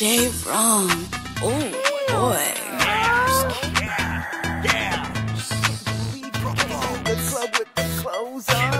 J. Ron. Oh boy. The club with the clothes on.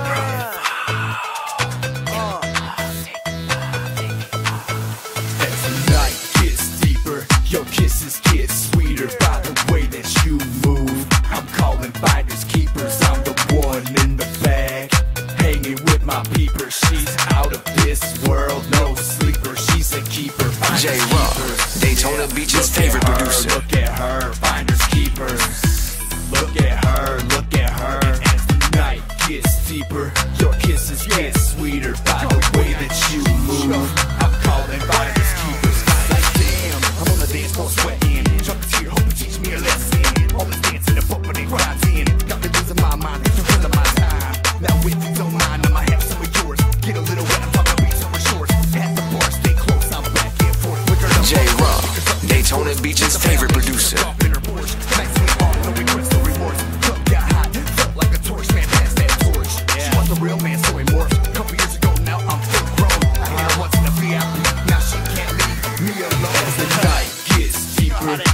The night gets deeper, your kisses get sweeter by the way that you move. I'm calling finders keepers, I'm the one in the bag. Hanging with my peeper, she's out of this world, no sleeper, she's a keeper. Finders J. Rock. Daytona Beach's favorite her, producer. Look at her, finders keepers. Look at her, look at her. And as the night gets deeper, your kisses get sweeter by the way forth. Liquor the J. Rock, Daytona Beach's favorite producer.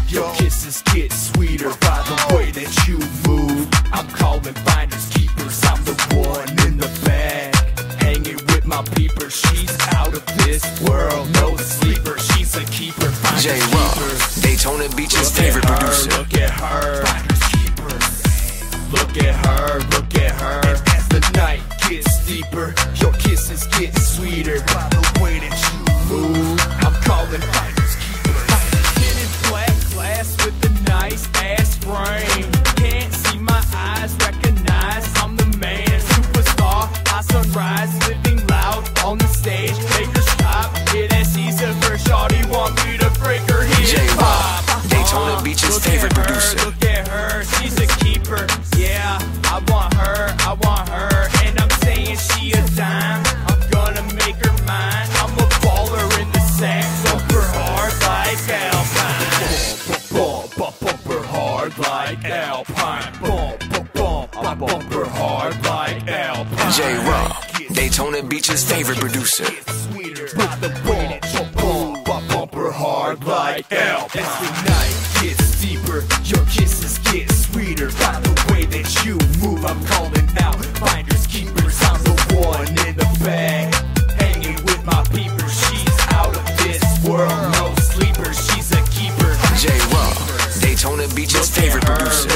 Your kisses get sweeter by the way that you move. I'm calling finders keepers. I'm the one peeper. She's out of this world, no sleeper. She's a keeper. Finders J. Rock. Daytona Beach's Look favorite her, producer. Look at her. Look at her, look me to break her J. Hop. Daytona Beach's favorite her, producer. Look at her, she's a keeper. Yeah, I want her, I want her, and I'm saying she a dime. I'm gonna make her mine. I'm a baller in the sack, bump her hard like Alpine. Bump, bump, bump her hard like Alpine. Bump, bump, bump, I bump her hard like Alpine. J. Rock, Daytona Beach's favorite producer. By the way hard like Alpine. As the night gets deeper, your kisses get sweeter by the way that you move. I'm calling out finders keepers. I'm the one in the bag, hanging with my peepers. She's out of this world, no sleeper. She's a keeper. J. Rock, Daytona Beach's favorite Look at her, producer.